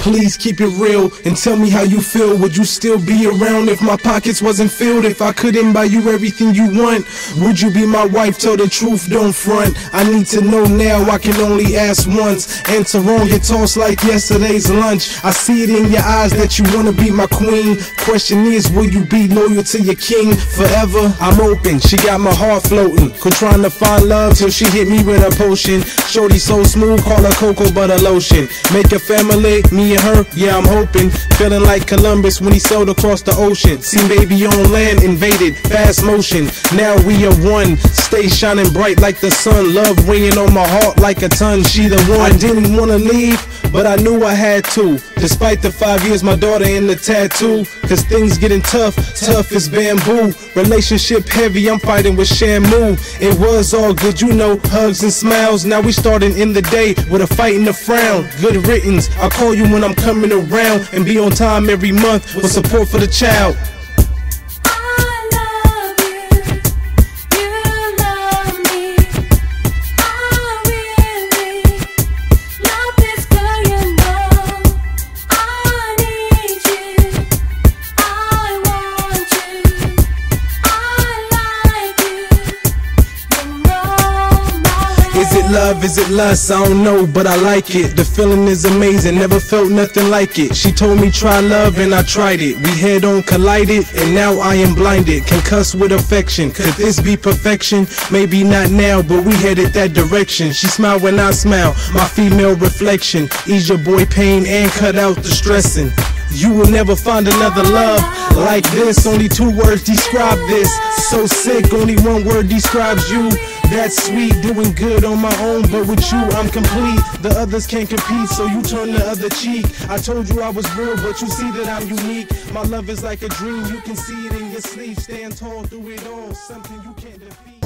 Please keep it real and tell me how you feel. Would you still be around if my pockets wasn't filled? If I couldn't buy you everything you want, would you be my wife? Tell the truth, don't front. I need to know now, I can only ask once. Answer wrong, get tossed like yesterday's lunch. I see it in your eyes that you wanna be my queen. Question is, will you be loyal to your king forever? I'm open, she got my heart floating. Quit trying to find love till she hit me with a potion. Shorty so smooth, call her cocoa butter lotion. Make a family, me and her, yeah, I'm hoping. Feeling like Columbus when he sailed across the ocean. Seen baby on land, invaded, fast motion. Now we are one, stay shining bright like the sun. Love ringing on my heart like a ton. She the one. I didn't wanna leave, but I knew I had to. Despite the five years, my daughter in the tattoo. Cause things getting tough, tough as bamboo. Relationship heavy, I'm fighting with Shamu. It was all good, you know, hugs and smiles. Now we starting in the day with a fight and a frown. Good riddance, I'll call you when I'm coming around and be on time every month with support for the child. Is it love? Is it lust? I don't know, but I like it. The feeling is amazing, never felt nothing like it. She told me try love, and I tried it. We head on collided, and now I am blinded. Concussed with affection. Could this be perfection? Maybe not now, but we headed that direction. She smiled when I smile, my female reflection. Ease your boy pain and cut out the stressing. You will never find another love like this. Only two words describe this. So sick, only one word describes you. That's sweet, doing good on my own, but with you I'm complete. The others can't compete, so you turn the other cheek. I told you I was real, but you see that I'm unique. My love is like a dream, you can see it in your sleep. Stand tall through it all, something you can't defeat.